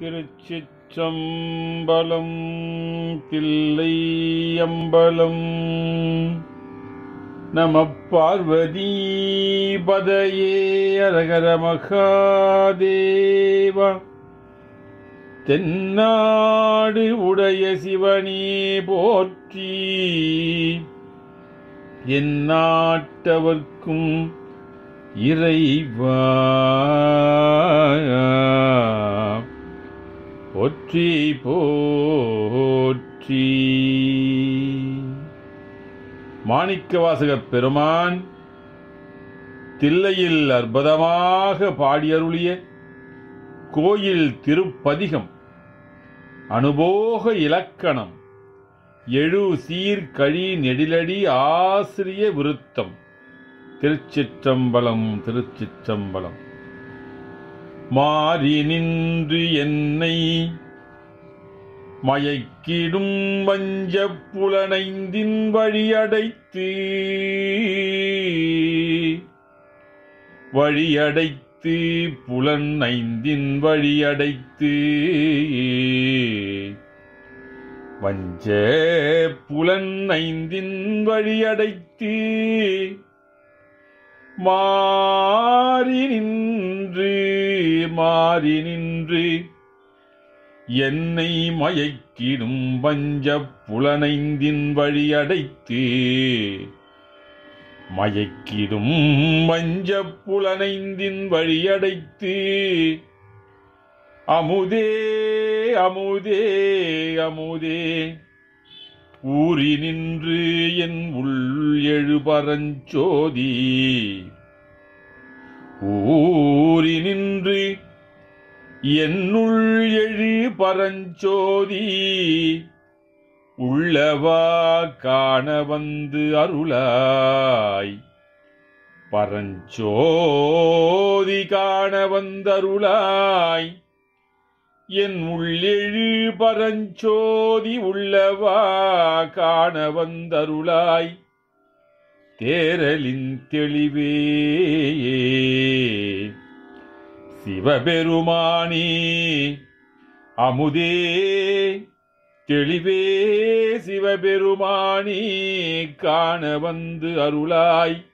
திருச்சிற்றம்பலம் தில்லையம்பலம். நம பார்வதி பதையே அரகர மகாதேவா. தென்னாடு உடைய சிவனே போற்றி. எந்நாட்டவர்க்கும் இறைவா. போற்றி போற்றி. மாணிக்கவாசகப் பெருமான் தில்லையில் அற்புதமாக பாடியருளிய கோயில் திருப்பதிகம் அனுபோக இலக்கணம் எழு சீர் கழி நெடிலடி ஆசிரிய விருத்தம். திருச்சிற்றம்பலம் திருச்சிற்றம்பலம். மாறி நின்று என்னை மயக்கிடும் வஞ்ச புலனைந்தின் வழியடைத்து வழியடைத்து புலன் ஐந்தின் வழியடைத்து வஞ்ச புலன் ஐந்தின் வழியடைத்து மாறி நின்று மாறி நின்று என்னை மயக்கிடும் பஞ்ச புலனைந்தின் வழியடைத்து மயக்கிடும் வஞ்ச புலனைந்தின் வழியடைத்து அமுதே அமுதே அமுதே. ஊறி நின்று என் உள் எழுபரஞ்சோதி ஊறி நின்று என்னுள் எழு பரஞ்சோதி உள்ளவா காண வந்து அருளாய். பரஞ்சோதி காண வந்தருளாய். என் உள்ளெழு பரஞ்சோதி உள்ளவா காண வந்தருளாய். தேரலின் தெளிவே சிவபெருமானி அமுதே. தெளிவே சிவபெருமானி காண வந்து அருளாய்.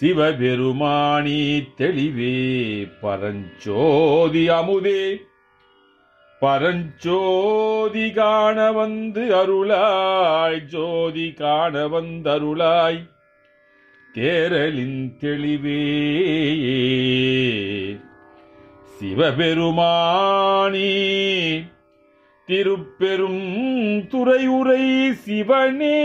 சிவபெருமானி தெளிவே பரஞ்சோதி அமுதே. பரஞ்சோதி காண வந்து அருளாய் ஜோதி காண வந்தருளாய். தேரலின் தெளிவே சிவபெருமானி திருப்பெரும் துறையுரை சிவனே.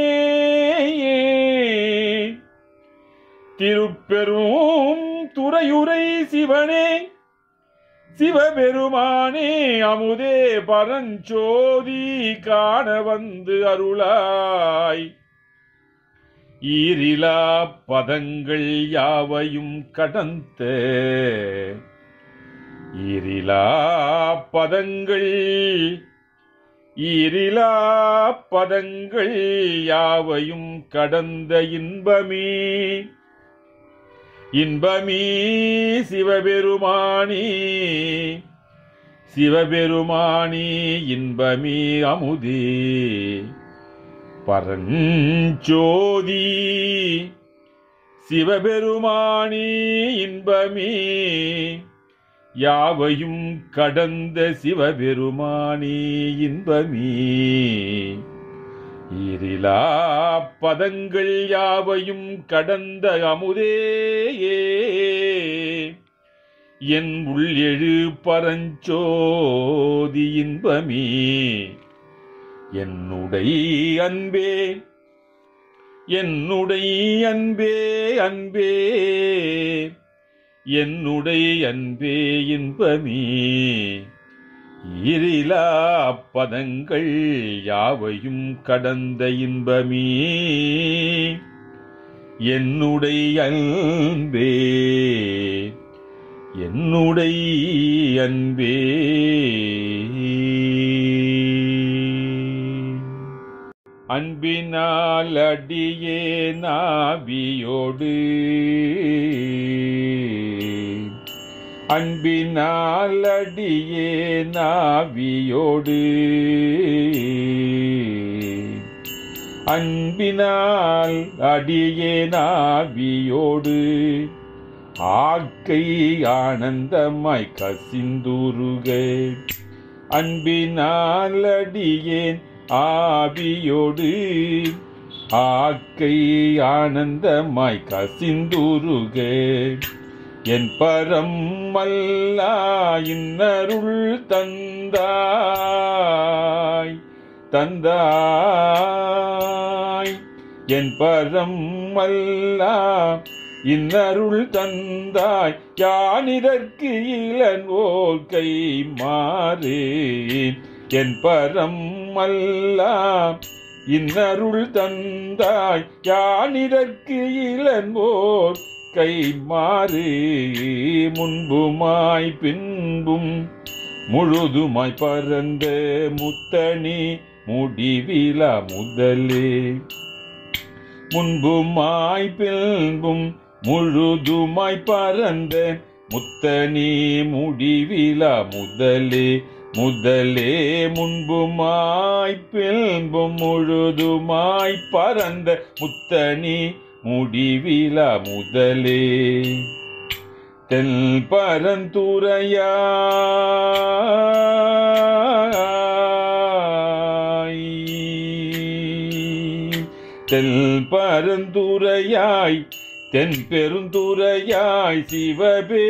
திருப்பெரும் துறையுரை சிவனே. சிவபெருமானே அமுதே பரஞ்சோதி காண வந்து அருளாய். ஈரிலா பதங்கள் யாவையும் கடந்த ஈரிலா பதங்கள் ஈரிலா பதங்கள் யாவையும் கடந்த இன்பமே. இன்பமீ சிவபெருமானி. சிவபெருமானி இன்பமீ அமுதே. பரஞ்சோதி சிவபெருமானி இன்பமே. யாவையும் கடந்த சிவபெருமானி இன்பமே. ஈரிலா பதங்கள் யாவையும் கடந்த அமுதேயே. என் உள் எழு பரஞ்சோதி இன்பமே. என்னுடைய அன்பே என்னுடைய அன்பே அன்பே. என்னுடைய அன்பே இன்பமே. ஈரிலா பதங்கள் யாவையும் கடந்த இன்பமே. என்னுடைய அன்பே என்னுடைய அன்பே. அன்பினால் அடியே நாவியோடு அன்பினால் அடியே நாவியோடு. அன்பினால் அடியே நாவியோடு. ஆக்கை ஆனந்தமாய் கசிந்துருக. அன்பினால் அடியேன் ஆவியோடு. ஆக்கை ஆனந்தமாய் கசிந்துருக. என் பரம் மல்லா இன்னருள் தந்தாய் தந்தாய். என் பரம் மல்லா இன்னருள் தந்தாய் யானிதற்கு இளன்வோர் கை மாறேன் என் பரம் மல்லா இன்னருள் தந்தாய் யானிதற்கு இளன் ஓர் கை மாறு முன்புமாய் பின்பும் முழுதுமாய் பறந்த முத்தணி முடிவிலா முதலே. முன்புமாய் பின்பும் முழுதுமாய் பறந்த முத்தனி முடிவிலா முதலே. முதலே முன்புமாய் பின்பும் முழுதுமாய் பறந்த முத்தனி முடிவில முதலே. தெல் பரந்துரையாய் தெல் பரந்துரையாய் தென் பெருந்துரையாய் சிவபெருமானி.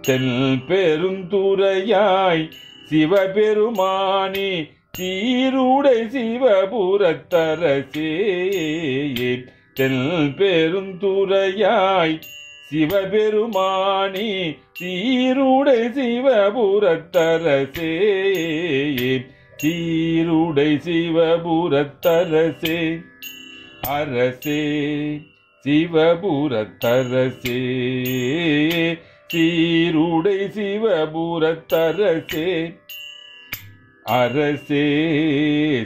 தெல் பெருந்துரையாய் சிவபெருமானி. சீருடை சிவபுரத்தரசே. தெல் பெருந்துரையாய் சிவபெருமானி சீருடை சிவபுரத்தரசே. சீருடை சிவபுரத்தரசே. அரசே சிவபுரத்தரசே. சீருடை சிவபுரத்தரசே. அரசே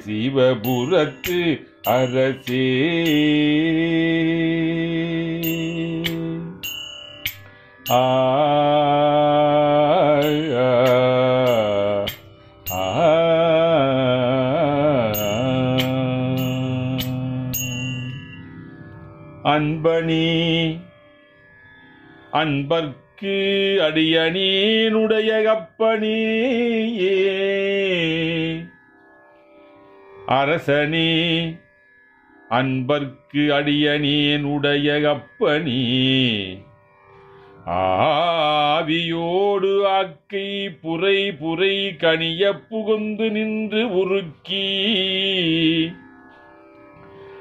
சிவபுரத்து அரசே. ஆ ஆ, அன்பர் அன்பர்க்கு அடியனீனுடைய அப்பனியே அரசனே அன்பர்க்கு அடியனேனுடைய அப்பனி ஆவியோடு ஆக்கை புரை புரை கனிய புகுந்து நின்று உருக்கி.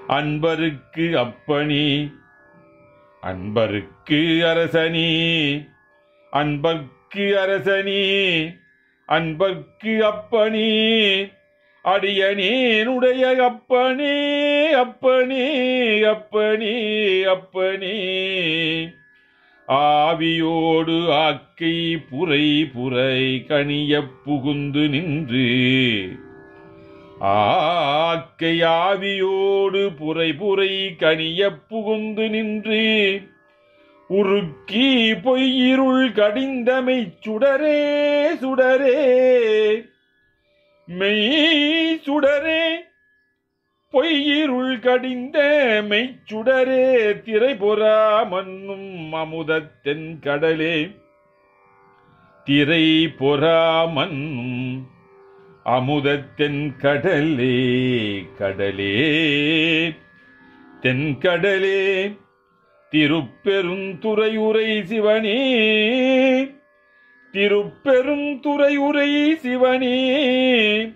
அன்பருக்கு அப்பனி அன்பருக்கு அரசனி அன்பர்க்கு அரசனி அன்பர்க்கு அப்பனி அடியனேனுடைய அப்பனே அப்பனே அப்பனே அப்பனே. ஆவியோடு ஆக்கை புரை புரை கனிய புகுந்து நின்று ஆக்கையாவியோடு புரை புரை கனிய புகுந்து நின்று உருக்கி பொய்யிருள் கடிந்தமை சுடரே சுடரே. மெய் சுடரே பொய்யிருள் கடிந்த மெய்ச்சுடரே திரைபுறா மண்ணும் அமுதத்தென் கடலே திரை பொறா மன்னும் அமுதத்தென் கடலே கடலே. தென்கடலே திருப்பெருந்துறையுரை சிவனே. திருப்பெருந்துறையுரை சிவனே.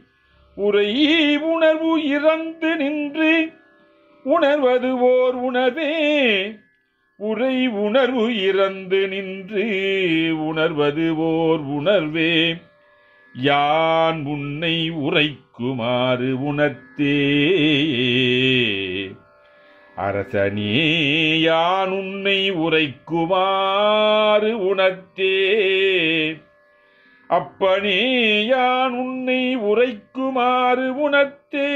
உரை உணர்வு இறந்து நின்று உணர்வது ஓர் உணர்வே. உரை உணர்வு இறந்து நின்று உணர்வது ஓர் உணர்வே. யான் உன்னை உரைக்குமாறு உணர்த்தே. அரசனே யான் உன்னை உரைக்குமாறு உணர்த்தே. அப்பனே யான் உன்னை உரைக்குமாறு உணர்த்தே.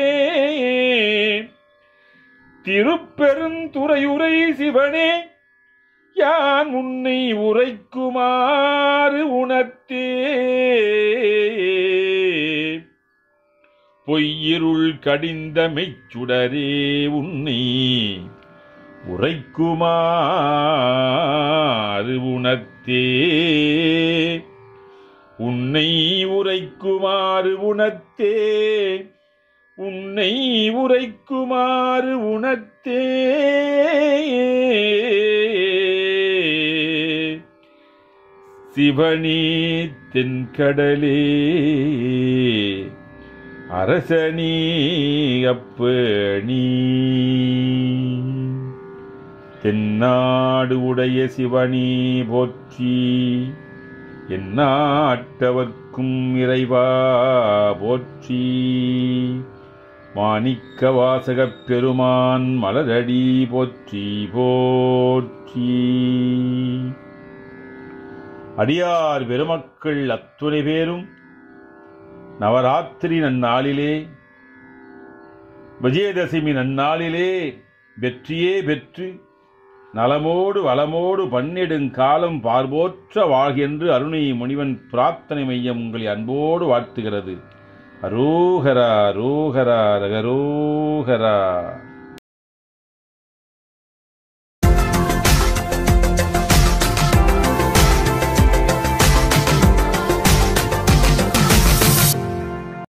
திருப்பெருந்துறையுரை சிவனே யான் உன்னை உரைக்குமாறு உணர்த்தே பொய்யிருள் கடிந்த மெய்ச்சுடரே உன்னை உரைக்குமாறு உணர்த்தே உன்னை உரைக்குமாறு உணர்த்தே உன்னை உரைக்குமாறு உணர்த்தே சிவனே தென்கடலே அரசனே அப்பணி தென்னாடு உடைய சிவனே போற்றி. என்னாட்டவர்க்கும் இறைவா போற்றி. மாணிக்க வாசகப் பெருமான் மலரடி போற்றி போற்றி. அடியார் பெருமக்கள் அத்துணை பேரும் நவராத்திரி நன்னாளிலே விஜயதசமி நன்னாளிலே வெற்றியே பெற்று நலமோடு வளமோடு பன்னெடுங்காலம் பார்போற்ற வாழ்கென்று அருணை முனிவன் பிரார்த்தனை மையம் உங்களை அன்போடு வாழ்த்துகிறது. அரோகரா ரோகரா ரகரோகரா.